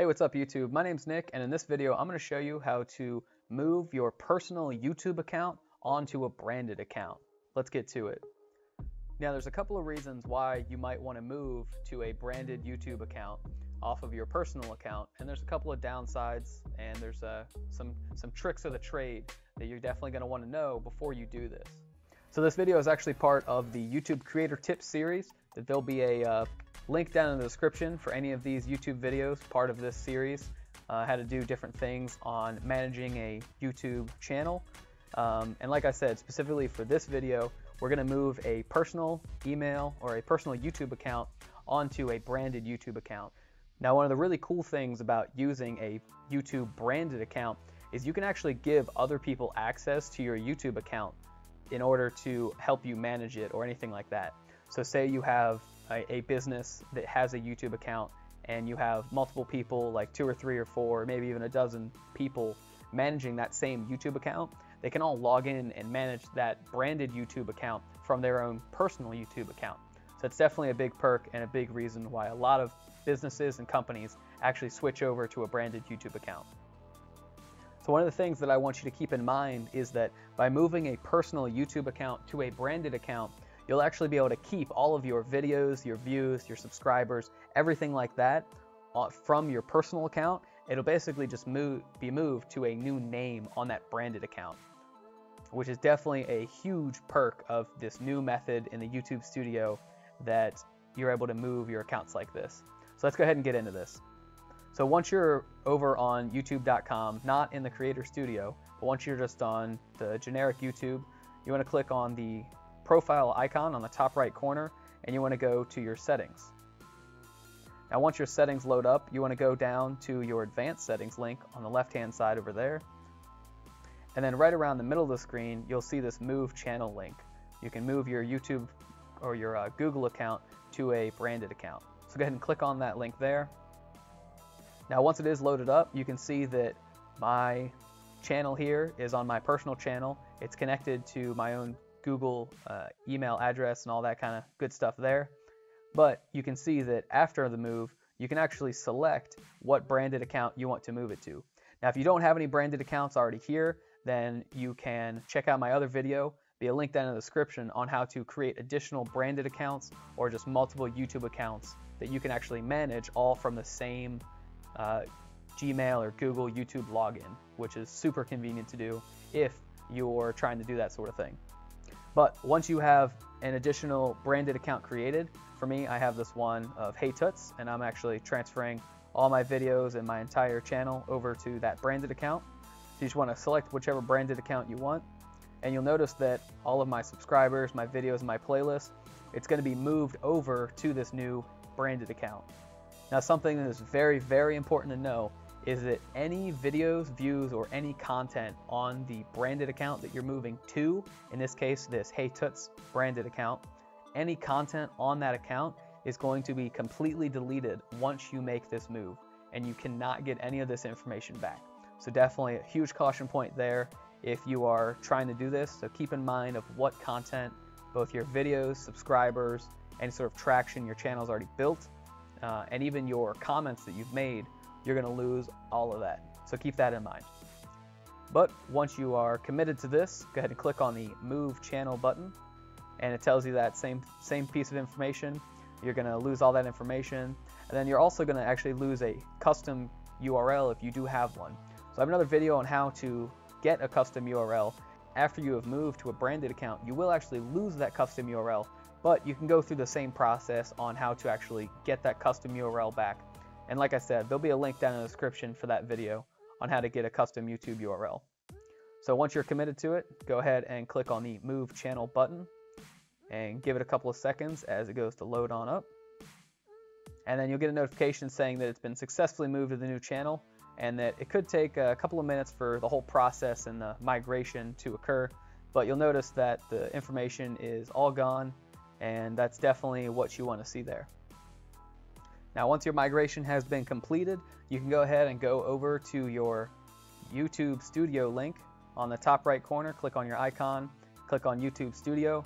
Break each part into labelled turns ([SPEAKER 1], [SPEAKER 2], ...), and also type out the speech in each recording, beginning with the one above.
[SPEAKER 1] Hey, what's up YouTube? My name's Nick and in this video I'm going to show you how to move your personal YouTube account onto a branded account. Let's get to it. Now there's a couple of reasons why you might want to move to a branded YouTube account off of your personal account and there's a couple of downsides and there's uh, some some tricks of the trade that you're definitely going to want to know before you do this. So this video is actually part of the YouTube Creator Tips series that there'll be a uh, link down in the description for any of these YouTube videos, part of this series, uh, how to do different things on managing a YouTube channel. Um, and like I said, specifically for this video, we're going to move a personal email or a personal YouTube account onto a branded YouTube account. Now, one of the really cool things about using a YouTube branded account is you can actually give other people access to your YouTube account in order to help you manage it or anything like that. So say you have a, a, business that has a YouTube account and you have multiple people, like two or three or four, maybe even a dozen people managing that same YouTube account, they can all log in and manage that branded YouTube account from their own personal YouTube account. So it's definitely a big perk and a big reason why a lot of businesses and companies actually switch over to a branded YouTube account. So one of the things that I want you to keep in mind is that by moving a personal YouTube account to a branded account, you'll actually be able to keep all of your videos, your views, your subscribers, everything like that uh, from your personal account. It'll basically just move, be moved to a new name on that branded account, which is definitely a huge perk of this new method in the YouTube studio that you're able to move your accounts like this. So let's go ahead and get into this. So once you're over on youtube.com, not in the creator studio, but once you're just on the generic YouTube, you want to click on the profile icon on the top right corner and you want to go to your settings. Now once your settings load up, you want to go down to your advanced settings link on the left hand side over there. And then right around the middle of the screen, you'll see this move channel link. You can move your YouTube or your uh, Google account to a branded account. So go ahead and click on that link there. Now once it is loaded up, you can see that my channel here is on my personal channel. It's connected to my own Google uh, email address and all that kind of good stuff there. But you can see that after the move, you can actually select what branded account you want to move it to. Now, if you don't have any branded accounts already here, then you can check out my other video, be a link down in the description on how to create additional branded accounts or just multiple YouTube accounts that you can actually manage all from the same uh, Gmail or Google YouTube login, which is super convenient to do if you're trying to do that sort of thing. But once you have an additional branded account created, for me, I have this one of HeyTuts, and I'm actually transferring all my videos and my entire channel over to that branded account. So you just want to select whichever branded account you want, and you'll notice that all of my subscribers, my videos, my playlist, it's going to be moved over to this new branded account. Now something that is very, very important to know is that any videos, views, or any content on the branded account that you're moving to, in this case, this HeyTuts branded account, any content on that account is going to be completely deleted once you make this move, and you cannot get any of this information back. So definitely a huge caution point there if you are trying to do this. So keep in mind of what content, both your videos, subscribers, any sort of traction your channel's already built, uh, and even your comments that you've made you're going to lose all of that. So keep that in mind. But once you are committed to this, go ahead and click on the Move Channel button, and it tells you that same, same piece of information. You're going to lose all that information, and then you're also going to actually lose a custom URL if you do have one. So I have another video on how to get a custom URL. After you have moved to a branded account, you will actually lose that custom URL, but you can go through the same process on how to actually get that custom URL back and like I said, there'll be a link down in the description for that video on how to get a custom YouTube URL. So once you're committed to it, go ahead and click on the Move Channel button and give it a couple of seconds as it goes to load on up. And then you'll get a notification saying that it's been successfully moved to the new channel and that it could take a couple of minutes for the whole process and the migration to occur. But you'll notice that the information is all gone and that's definitely what you want to see there. Now once your migration has been completed, you can go ahead and go over to your YouTube Studio link on the top right corner, click on your icon, click on YouTube Studio,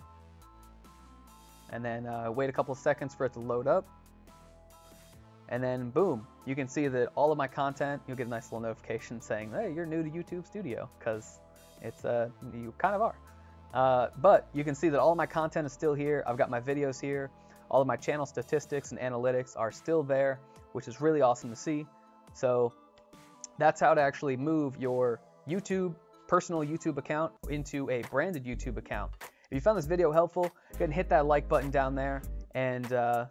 [SPEAKER 1] and then uh, wait a couple seconds for it to load up. and then boom, you can see that all of my content, you'll get a nice little notification saying, hey, you're new to YouTube Studio, because it's uh, you kind of are. Uh, but you can see that all my content is still here. I've got my videos here. All of my channel statistics and analytics are still there, which is really awesome to see. So that's how to actually move your YouTube personal YouTube account into a branded YouTube account. If you found this video helpful, go ahead and hit that like button down there. And uh,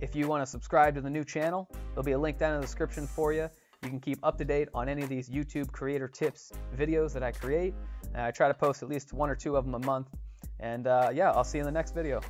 [SPEAKER 1] if you want to subscribe to the new channel, there'll be a link down in the description for you. You can keep up to date on any of these YouTube creator tips videos that I create. I try to post at least one or two of them a month. And uh, yeah, I'll see you in the next video.